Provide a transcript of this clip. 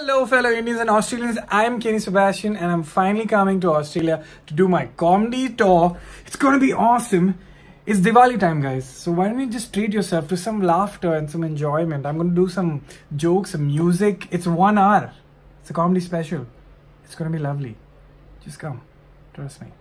Hello, fellow Indians and Australians. I'm Kenny Sebastian, and I'm finally coming to Australia to do my comedy tour. It's gonna be awesome. It's Diwali time, guys. So why don't you just treat yourself to some laughter and some enjoyment? I'm gonna do some jokes, some music. It's one hour. It's a comedy special. It's gonna be lovely. Just come. Trust me.